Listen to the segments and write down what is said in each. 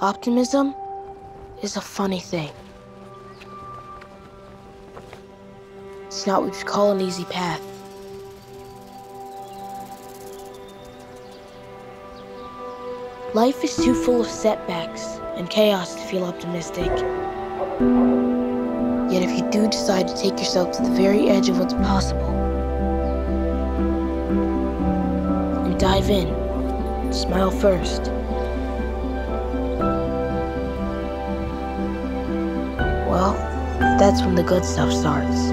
Optimism is a funny thing. It's not what you'd call an easy path. Life is too full of setbacks and chaos to feel optimistic. Yet if you do decide to take yourself to the very edge of what's possible, you dive in, smile first. That's when the good stuff starts.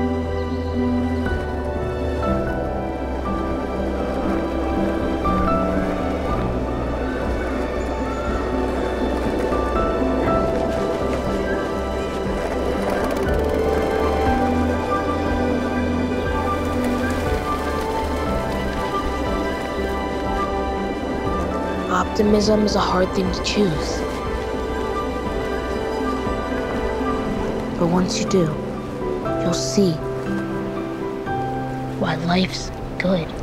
Optimism is a hard thing to choose. But once you do, you'll see why life's good.